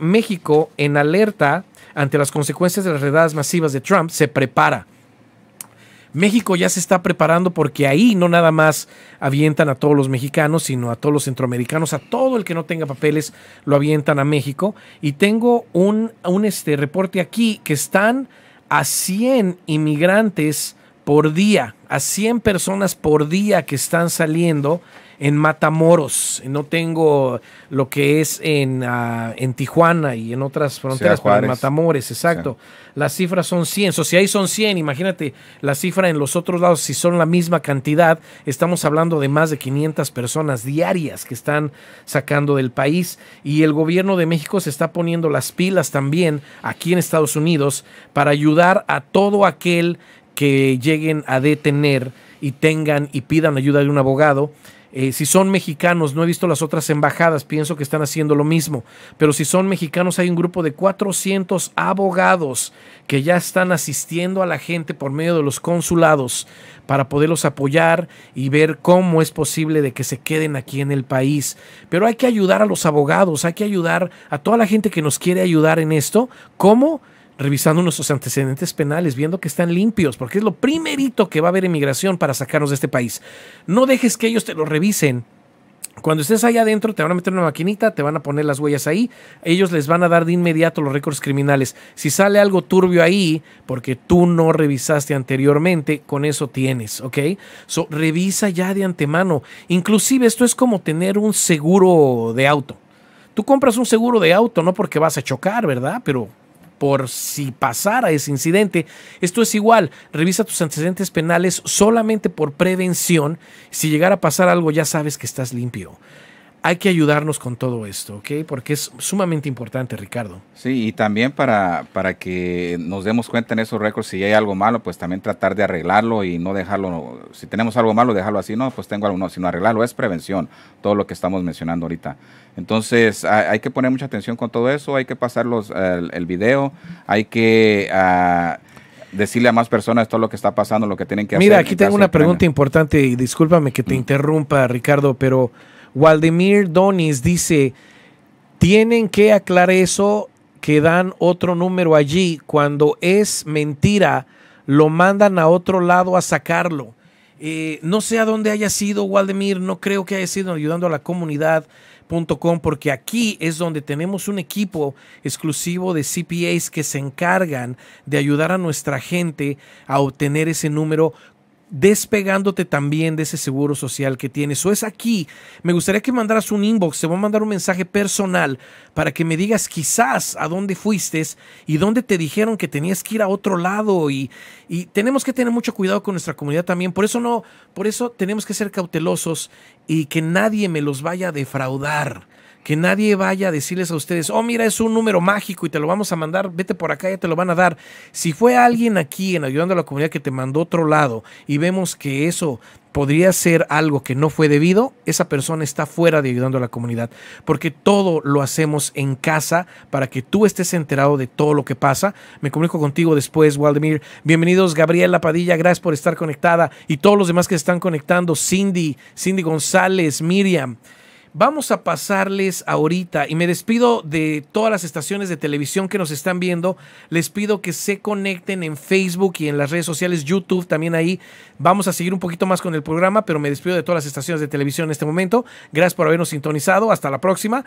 México, en alerta ante las consecuencias de las redadas masivas de Trump, se prepara. México ya se está preparando porque ahí no nada más avientan a todos los mexicanos, sino a todos los centroamericanos, a todo el que no tenga papeles, lo avientan a México. Y tengo un, un este, reporte aquí que están a 100 inmigrantes por día, a 100 personas por día que están saliendo en Matamoros, no tengo lo que es en, uh, en Tijuana y en otras fronteras, pero en Matamoros, exacto. Las cifras son 100, o si ahí son 100, imagínate la cifra en los otros lados, si son la misma cantidad, estamos hablando de más de 500 personas diarias que están sacando del país. Y el gobierno de México se está poniendo las pilas también aquí en Estados Unidos para ayudar a todo aquel que lleguen a detener y tengan y pidan ayuda de un abogado eh, si son mexicanos, no he visto las otras embajadas, pienso que están haciendo lo mismo, pero si son mexicanos hay un grupo de 400 abogados que ya están asistiendo a la gente por medio de los consulados para poderlos apoyar y ver cómo es posible de que se queden aquí en el país. Pero hay que ayudar a los abogados, hay que ayudar a toda la gente que nos quiere ayudar en esto. ¿Cómo? Revisando nuestros antecedentes penales, viendo que están limpios, porque es lo primerito que va a haber emigración para sacarnos de este país. No dejes que ellos te lo revisen. Cuando estés allá adentro, te van a meter una maquinita, te van a poner las huellas ahí, ellos les van a dar de inmediato los récords criminales. Si sale algo turbio ahí, porque tú no revisaste anteriormente, con eso tienes, ¿ok? So, revisa ya de antemano. Inclusive esto es como tener un seguro de auto. Tú compras un seguro de auto, no porque vas a chocar, ¿verdad? Pero por si pasara ese incidente. Esto es igual, revisa tus antecedentes penales solamente por prevención. Si llegara a pasar algo ya sabes que estás limpio. Hay que ayudarnos con todo esto, ¿ok? Porque es sumamente importante, Ricardo. Sí, y también para, para que nos demos cuenta en esos récords, si hay algo malo, pues también tratar de arreglarlo y no dejarlo, si tenemos algo malo, dejarlo así, no, pues tengo algo, no, sino arreglarlo, es prevención, todo lo que estamos mencionando ahorita. Entonces hay, que poner mucha atención con todo eso, hay que pasar el, video, hay que... Ah, decirle a más personas todo lo que está pasando, lo que tienen que hacer. Mira, aquí tengo una pregunta importante y discúlpame que te mm. interrumpa, Ricardo, pero Waldemir Donis dice, tienen que aclarar eso que dan otro número allí. Cuando es mentira, lo mandan a otro lado a sacarlo. Eh, no sé a dónde haya sido Waldemir, no creo que haya sido ayudando a la comunidad porque aquí es donde tenemos un equipo exclusivo de CPAs que se encargan de ayudar a nuestra gente a obtener ese número despegándote también de ese seguro social que tienes. O es aquí, me gustaría que mandaras un inbox, te voy a mandar un mensaje personal para que me digas quizás a dónde fuiste y dónde te dijeron que tenías que ir a otro lado y, y tenemos que tener mucho cuidado con nuestra comunidad también. Por eso no, por eso tenemos que ser cautelosos y que nadie me los vaya a defraudar que nadie vaya a decirles a ustedes, oh, mira, es un número mágico y te lo vamos a mandar, vete por acá, ya te lo van a dar. Si fue alguien aquí en ayudando a la comunidad que te mandó otro lado y vemos que eso podría ser algo que no fue debido, esa persona está fuera de ayudando a la comunidad, porque todo lo hacemos en casa para que tú estés enterado de todo lo que pasa. Me comunico contigo después, Waldemir. Bienvenidos, Gabriela Padilla, gracias por estar conectada y todos los demás que están conectando, Cindy, Cindy González, Miriam. Vamos a pasarles ahorita y me despido de todas las estaciones de televisión que nos están viendo. Les pido que se conecten en Facebook y en las redes sociales, YouTube también ahí. Vamos a seguir un poquito más con el programa, pero me despido de todas las estaciones de televisión en este momento. Gracias por habernos sintonizado. Hasta la próxima.